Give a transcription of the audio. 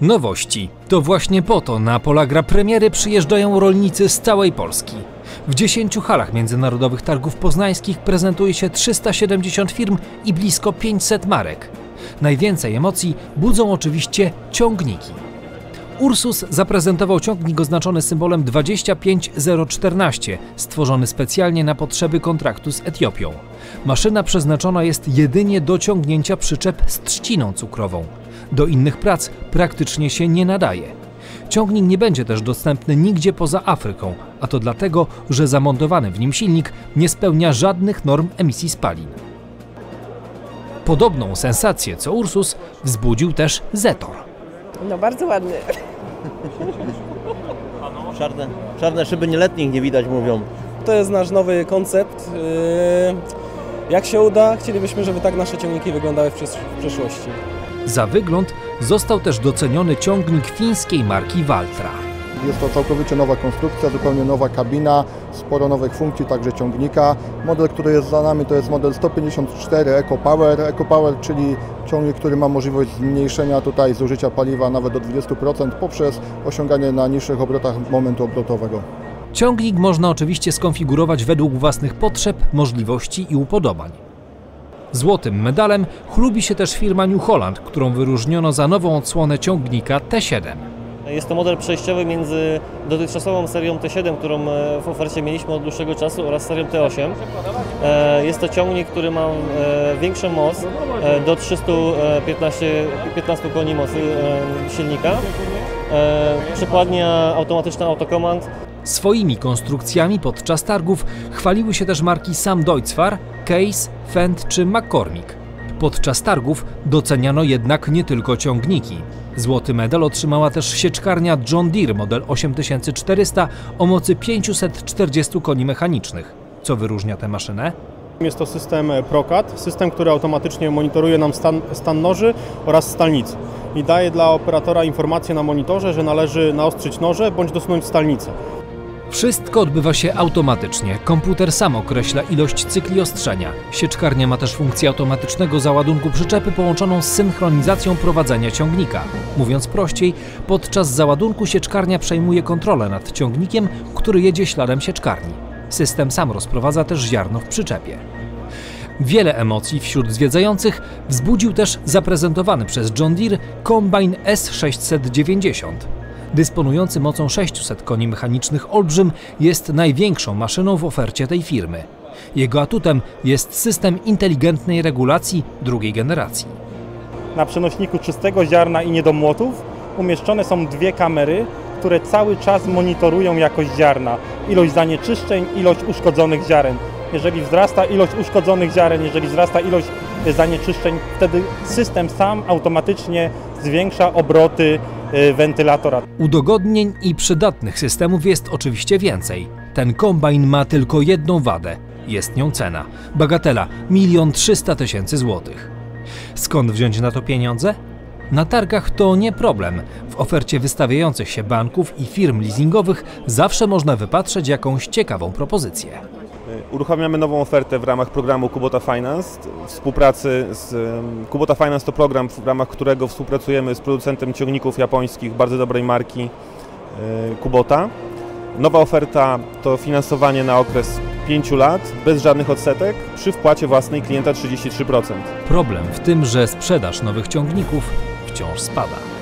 Nowości. To właśnie po to na Polagra premiery przyjeżdżają rolnicy z całej Polski. W 10 halach międzynarodowych targów poznańskich prezentuje się 370 firm i blisko 500 marek. Najwięcej emocji budzą oczywiście ciągniki. Ursus zaprezentował ciągnik oznaczony symbolem 25014, stworzony specjalnie na potrzeby kontraktu z Etiopią. Maszyna przeznaczona jest jedynie do ciągnięcia przyczep z trzciną cukrową. Do innych prac praktycznie się nie nadaje. Ciągnik nie będzie też dostępny nigdzie poza Afryką, a to dlatego, że zamontowany w nim silnik nie spełnia żadnych norm emisji spalin. Podobną sensację co Ursus wzbudził też Zetor. No bardzo ładny. Czarne, czarne szyby nieletnich nie widać, mówią. To jest nasz nowy koncept. Yy, Jak się uda, chcielibyśmy, żeby tak nasze ciągniki wyglądały w przysz- w przyszłości. Za wygląd został też doceniony ciągnik fińskiej marki Valtra. Jest to całkowicie nowa konstrukcja, zupełnie nowa kabina, sporo nowych funkcji, także ciągnika. Model, który jest za nami to jest model 154 EcoPower. EcoPower, czyli ciągnik, który ma możliwość zmniejszenia tutaj zużycia paliwa nawet do 20% poprzez osiąganie na niższych obrotach momentu obrotowego. Ciągnik można oczywiście skonfigurować według własnych potrzeb, możliwości i upodobań. Złotym medalem chlubi się też firma New Holland, którą wyróżniono za nową odsłonę ciągnika T7. Jest to model przejściowy między dotychczasową serią T7, którą e, w ofercie mieliśmy od dłuższego czasu, oraz serią T8. E, Jest to ciągnik, który ma e, większą moc, do 315 15 koni mocy silnika. Przekładnia automatyczna autokomand, Swoimi konstrukcjami podczas targów chwaliły się też marki Sam Deutzfahr, Case, Fendt czy McCormick. Podczas targów doceniano jednak nie tylko ciągniki. Złoty medal otrzymała też sieczkarnia John Deere model 8400 o mocy 540 koni mechanicznych. Co wyróżnia tę maszynę? Jest to system ProCAD, system, który automatycznie monitoruje nam stan, stan noży oraz stalnicy i daje dla operatora informację na monitorze, że należy naostrzyć noże bądź dosunąć stalnicę. Wszystko odbywa się automatycznie. Komputer sam określa ilość cykli ostrzenia. Sieczkarnia ma też funkcję automatycznego załadunku przyczepy połączoną z synchronizacją prowadzenia ciągnika. Mówiąc prościej, podczas załadunku sieczkarnia przejmuje kontrolę nad ciągnikiem, który jedzie śladem sieczkarni. System sam rozprowadza też ziarno w przyczepie. Wiele emocji wśród zwiedzających wzbudził też zaprezentowany przez John Deere Combine S690. Dysponujący mocą 600 koni mechanicznych Olbrzym jest największą maszyną w ofercie tej firmy. Jego atutem jest system inteligentnej regulacji drugiej generacji. Na przenośniku czystego ziarna i niedomłotów umieszczone są dwie kamery, które cały czas monitorują jakość ziarna, ilość zanieczyszczeń, ilość uszkodzonych ziaren. Jeżeli wzrasta ilość uszkodzonych ziaren, jeżeli wzrasta ilość e, zanieczyszczeń, wtedy system sam automatycznie zwiększa obroty e, wentylatora. Udogodnień i przydatnych systemów jest oczywiście więcej. Ten kombajn ma tylko jedną wadę. Jest nią cena. Bagatela 1 300 tysięcy złotych. Skąd wziąć na to pieniądze? Na targach to nie problem. W ofercie wystawiających się banków i firm leasingowych zawsze można wypatrzeć jakąś ciekawą propozycję. Uruchamiamy nową ofertę w ramach programu Kubota Finance. Współpracy z Kubota Finance to program, w ramach którego współpracujemy z producentem ciągników japońskich bardzo dobrej marki e, Kubota. Nowa oferta to finansowanie na okres 5 lat bez żadnych odsetek przy wpłacie własnej klienta 33%. Problem w tym, że sprzedaż nowych ciągników wciąż spada.